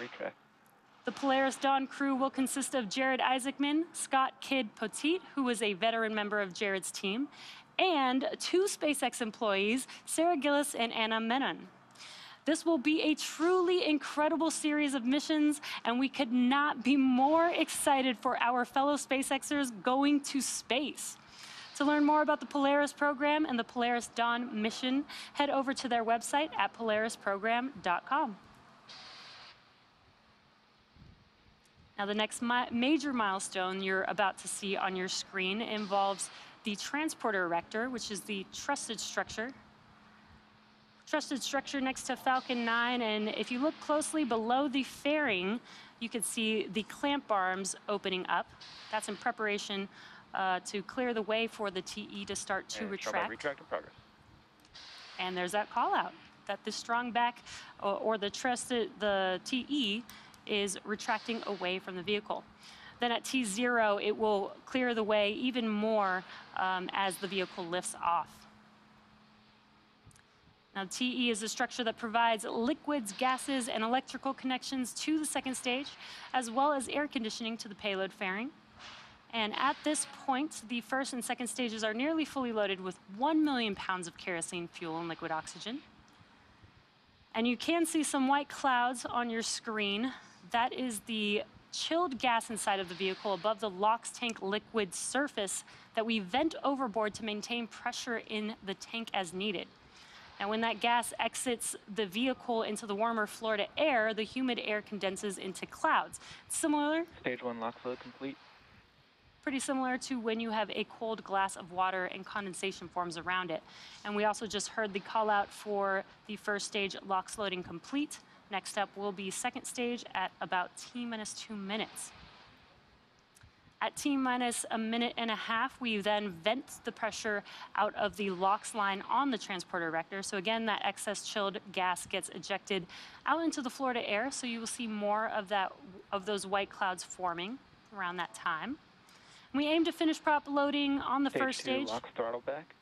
retract. The Polaris Dawn crew will consist of Jared Isaacman, Scott Kidd Poteet, who was a veteran member of Jared's team, and two SpaceX employees, Sarah Gillis and Anna Menon. This will be a truly incredible series of missions, and we could not be more excited for our fellow SpaceXers going to space. To learn more about the Polaris program and the Polaris Dawn mission, head over to their website at polarisprogram.com. Now, the next mi major milestone you're about to see on your screen involves the transporter erector, which is the trusted structure. Trusted structure next to Falcon 9, and if you look closely below the fairing, you can see the clamp arms opening up. That's in preparation uh, to clear the way for the TE to start to and retract. retract in progress. And there's that call out that the strong back or, or the trusted the TE is retracting away from the vehicle. Then at T0, it will clear the way even more um, as the vehicle lifts off. Now, TE is a structure that provides liquids, gases, and electrical connections to the second stage, as well as air conditioning to the payload fairing. And at this point, the first and second stages are nearly fully loaded with 1 million pounds of kerosene fuel and liquid oxygen. And you can see some white clouds on your screen that is the chilled gas inside of the vehicle above the LOX tank liquid surface that we vent overboard to maintain pressure in the tank as needed. Now, when that gas exits the vehicle into the warmer Florida air, the humid air condenses into clouds. Similar, Stage one LOX load complete. pretty similar to when you have a cold glass of water and condensation forms around it. And we also just heard the call out for the first stage LOX loading complete. Next up will be second stage at about T minus two minutes. At T minus a minute and a half, we then vent the pressure out of the LOX line on the transporter erector. So again, that excess chilled gas gets ejected out into the Florida air. So you will see more of that of those white clouds forming around that time. We aim to finish prop loading on the first two stage. LOX throttle back.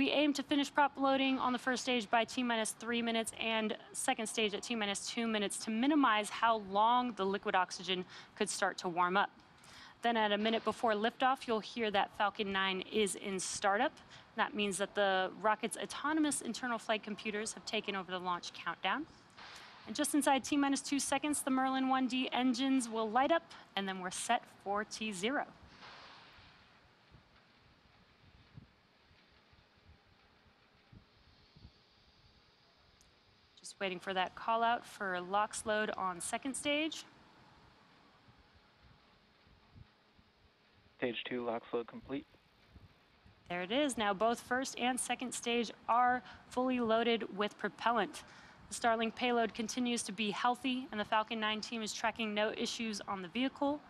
We aim to finish prop loading on the first stage by T minus three minutes and second stage at T minus two minutes to minimize how long the liquid oxygen could start to warm up. Then at a minute before liftoff, you'll hear that Falcon 9 is in startup. That means that the rocket's autonomous internal flight computers have taken over the launch countdown. And just inside T minus two seconds, the Merlin 1D engines will light up, and then we're set for T0. Just waiting for that call out for LOX load on second stage. Stage two LOX load complete. There it is. Now both first and second stage are fully loaded with propellant. The Starlink payload continues to be healthy, and the Falcon 9 team is tracking no issues on the vehicle.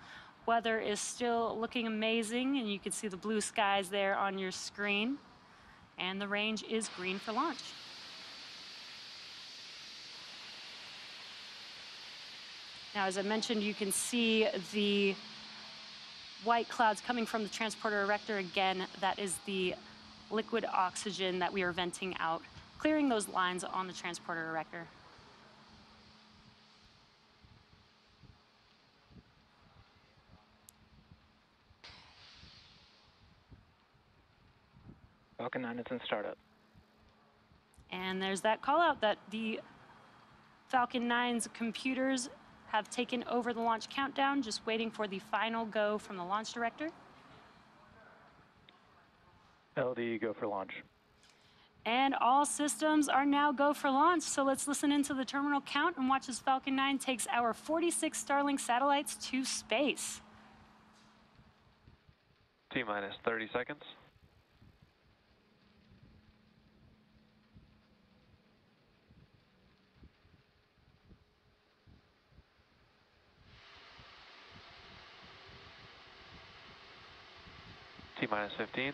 Weather is still looking amazing, and you can see the blue skies there on your screen. And the range is green for launch. Now, as I mentioned, you can see the white clouds coming from the transporter erector again. That is the liquid oxygen that we are venting out, clearing those lines on the transporter erector. Falcon 9 is in startup. And there's that call out that the Falcon 9's computers have taken over the launch countdown, just waiting for the final go from the launch director. LD go for launch. And all systems are now go for launch. So let's listen into the terminal count and watch as Falcon 9 takes our 46 Starlink satellites to space. T minus 30 seconds. minus 15.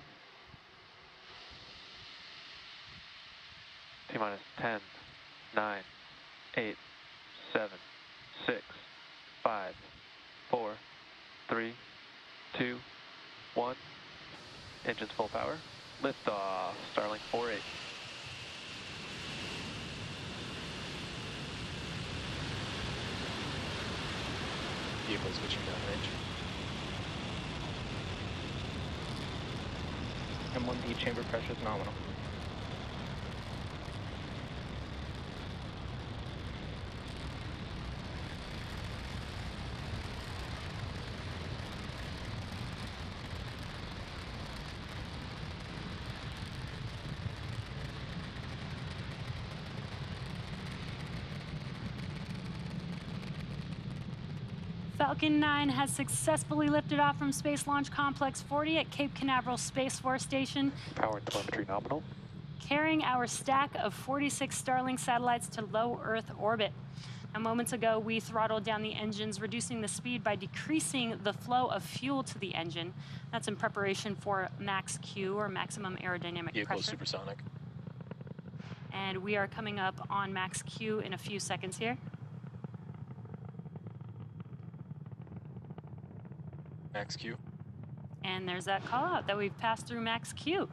T minus 10, 9, 8, 7, 6, 5, 4, 3, 2, 1. Engines full power. Lift off. Starlink 48. Vehicle switching down range. Downrange. M1D chamber pressure is nominal. Falcon 9 has successfully lifted off from Space Launch Complex 40 at Cape Canaveral Space Force Station, Power and telemetry nominal. carrying our stack of 46 Starlink satellites to low Earth orbit. Now, moments ago, we throttled down the engines, reducing the speed by decreasing the flow of fuel to the engine. That's in preparation for max Q, or maximum aerodynamic Vehicle pressure. supersonic. And we are coming up on max Q in a few seconds here. Max Q. And there's that call out that we've passed through max Q.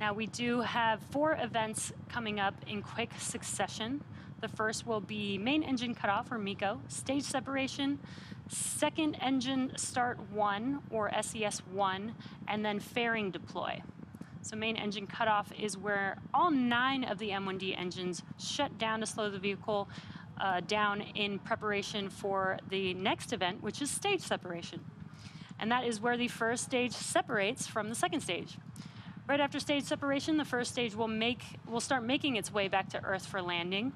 Now we do have four events coming up in quick succession. The first will be main engine cutoff or MECO, stage separation, second engine start one or SES one, and then fairing deploy. So main engine cutoff is where all nine of the M1D engines shut down to slow the vehicle uh, down in preparation for the next event, which is stage separation and that is where the first stage separates from the second stage. Right after stage separation, the first stage will make will start making its way back to Earth for landing.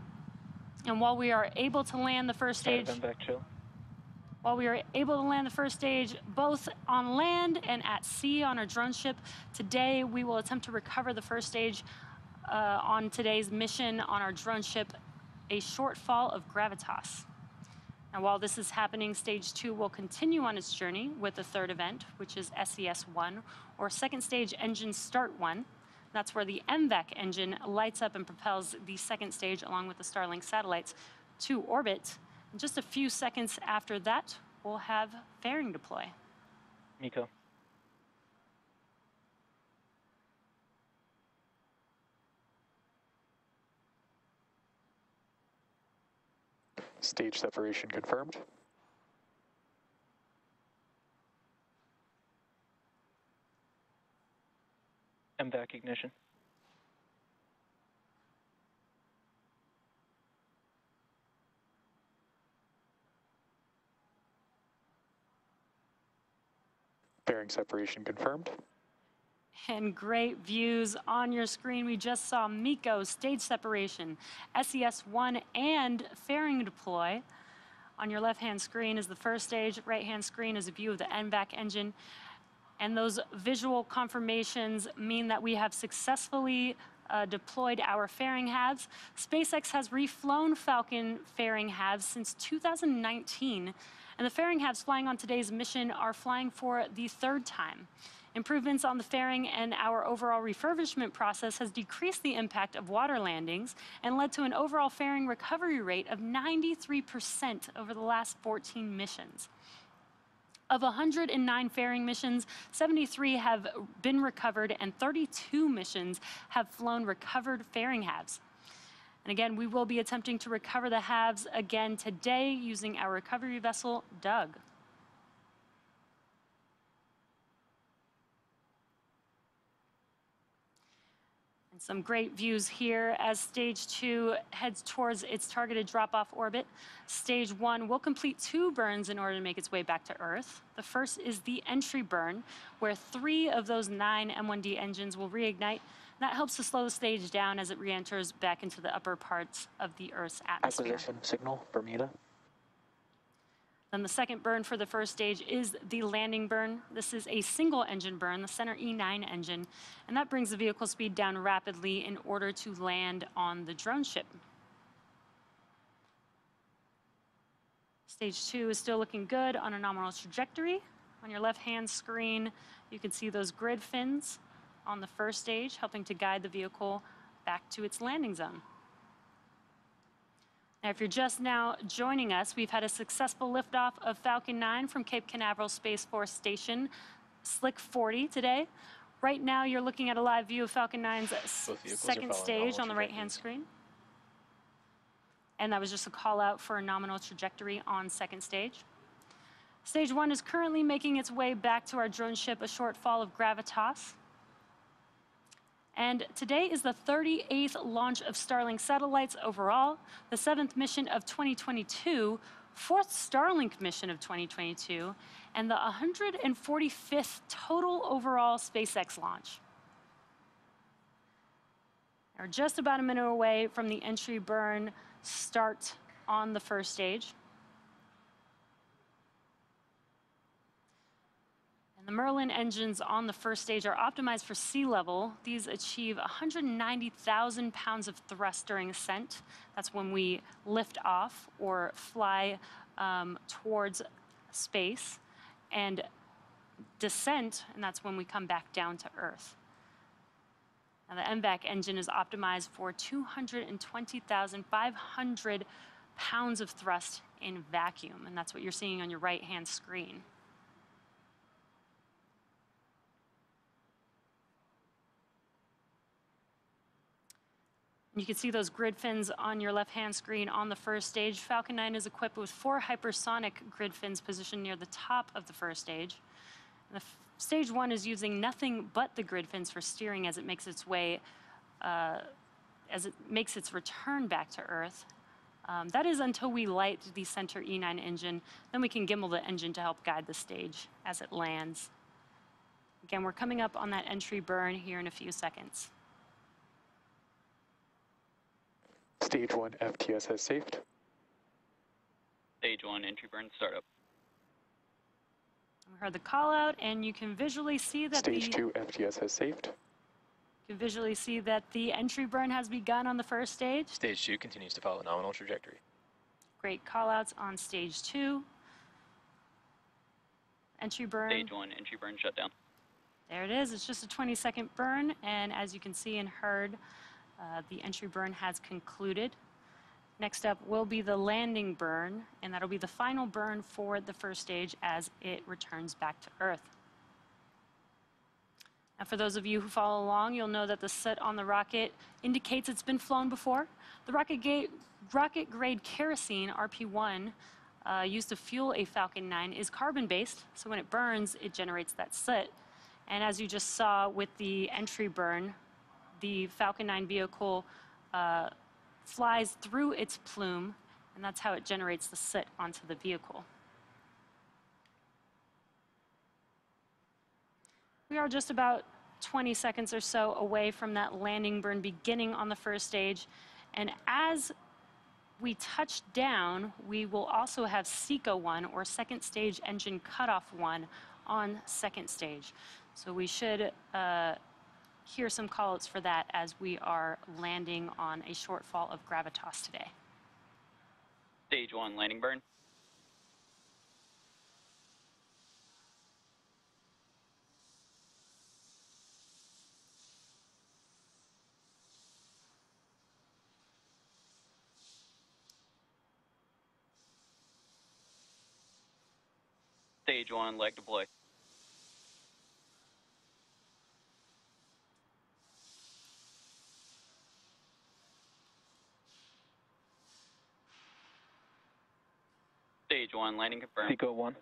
And while we are able to land the first stage, event back chill. while we are able to land the first stage both on land and at sea on our drone ship, today we will attempt to recover the first stage uh, on today's mission on our drone ship, a shortfall of gravitas. Now, while this is happening, stage two will continue on its journey with the third event, which is SES 1, or second stage engine start 1. That's where the MVAC engine lights up and propels the second stage along with the Starlink satellites to orbit. And just a few seconds after that, we'll have fairing deploy. MECO. Stage separation confirmed. MVAC ignition. Fairing separation confirmed. And great views on your screen. We just saw MECO, stage separation, SES 1, and fairing deploy. On your left hand screen is the first stage, right hand screen is a view of the MVAC engine. And those visual confirmations mean that we have successfully uh, deployed our fairing halves. SpaceX has reflown Falcon fairing halves since 2019, and the fairing halves flying on today's mission are flying for the third time. Improvements on the fairing and our overall refurbishment process has decreased the impact of water landings and led to an overall fairing recovery rate of 93% over the last 14 missions. Of 109 fairing missions, 73 have been recovered and 32 missions have flown recovered fairing halves. And again, we will be attempting to recover the halves again today using our recovery vessel, Doug. Some great views here as stage two heads towards its targeted drop off orbit. Stage one will complete two burns in order to make its way back to Earth. The first is the entry burn, where three of those nine M1D engines will reignite. That helps to slow the stage down as it re enters back into the upper parts of the Earth's atmosphere. Acquisition signal, Bermuda. Then the second burn for the first stage is the landing burn. This is a single engine burn, the center E9 engine, and that brings the vehicle speed down rapidly in order to land on the drone ship. Stage two is still looking good on a nominal trajectory. On your left-hand screen, you can see those grid fins on the first stage, helping to guide the vehicle back to its landing zone. Now, if you're just now joining us, we've had a successful liftoff of Falcon 9 from Cape Canaveral Space Force Station, Slick 40 today. Right now, you're looking at a live view of Falcon 9's s- Both vehicles are second stage on the right-hand screen. And that was just a call out for a nominal trajectory on second stage. Stage one is currently making its way back to our drone ship, a shortfall of gravitas. And today is the 38th launch of Starlink satellites overall, the seventh mission of 2022, fourth Starlink mission of 2022, and the 145th total overall SpaceX launch. We're just about a minute away from the entry burn start on the first stage. The Merlin engines on the first stage are optimized for sea level. These achieve 190,000 pounds of thrust during ascent. That's when we lift off or fly um, towards space, and descent, and that's when we come back down to Earth. Now, the MVAC engine is optimized for 220,500 pounds of thrust in vacuum, and that's what you're seeing on your right-hand screen. You can see those grid fins on your left-hand screen on the first stage. Falcon 9 is equipped with four hypersonic grid fins positioned near the top of the first stage. The stage one is using nothing but the grid fins for steering as it makes its way, uh, as it makes its return back to Earth. Um, that is until we light the center E9 engine. Then we can gimbal the engine to help guide the stage as it lands. Again, we're coming up on that entry burn here in a few seconds. Stage 1 FTS has saved. Stage 1 entry burn startup. We heard the call out, and you can visually see that Stage the 2 FTS has saved. you can visually see that the entry burn has begun on the first stage. Stage 2 continues to follow nominal trajectory. Great call outs on stage two. Entry burn. Stage 1 entry burn shutdown. There it is. It's just a 20 second burn. And as you can see and heard, uh, the entry burn has concluded. Next up will be the landing burn, and that'll be the final burn for the first stage as it returns back to Earth. Now, for those of you who follow along, you'll know that the soot on the rocket indicates it's been flown before. The rocket, ga- rocket grade kerosene, RP1, uh, used to fuel a Falcon 9 is carbon based, so when it burns, it generates that soot. And as you just saw with the entry burn, the Falcon 9 vehicle uh, flies through its plume, and that's how it generates the soot onto the vehicle. We are just about 20 seconds or so away from that landing burn beginning on the first stage. And as we touch down, we will also have SECO 1 or second stage engine cutoff 1 on second stage. So we should uh, hear some callouts for that as we are landing on a shortfall of gravitas today. Stage 1 landing burn. Stage 1 leg deploy. Stage 1 landing confirmed. Seco 1.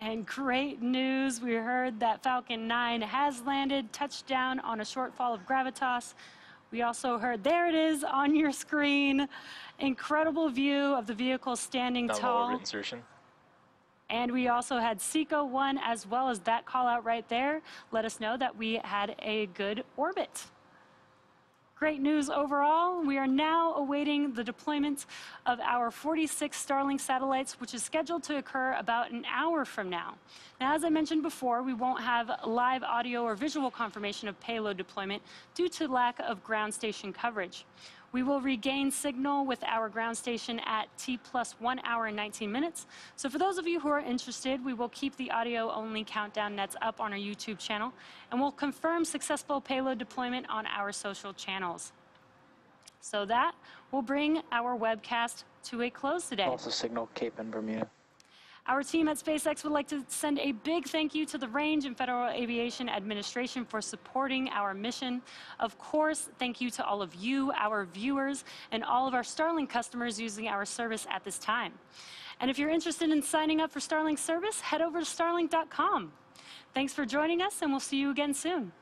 And great news, we heard that Falcon 9 has landed, touchdown on a shortfall of gravitas. We also heard, there it is on your screen, incredible view of the vehicle standing Nominal tall. orbit insertion. And we also had SECO 1 as well as that call out right there. Let us know that we had a good orbit. Great news overall. We are now awaiting the deployment of our 46 Starlink satellites, which is scheduled to occur about an hour from now. Now, as I mentioned before, we won't have live audio or visual confirmation of payload deployment due to lack of ground station coverage. We will regain signal with our ground station at T plus one hour and 19 minutes. So for those of you who are interested, we will keep the audio only countdown nets up on our YouTube channel and we'll confirm successful payload deployment on our social channels. So that will bring our webcast to a close today. Also signal Cape and Bermuda. Our team at SpaceX would like to send a big thank you to the Range and Federal Aviation Administration for supporting our mission. Of course, thank you to all of you, our viewers, and all of our Starlink customers using our service at this time. And if you're interested in signing up for Starlink service, head over to starlink.com. Thanks for joining us, and we'll see you again soon.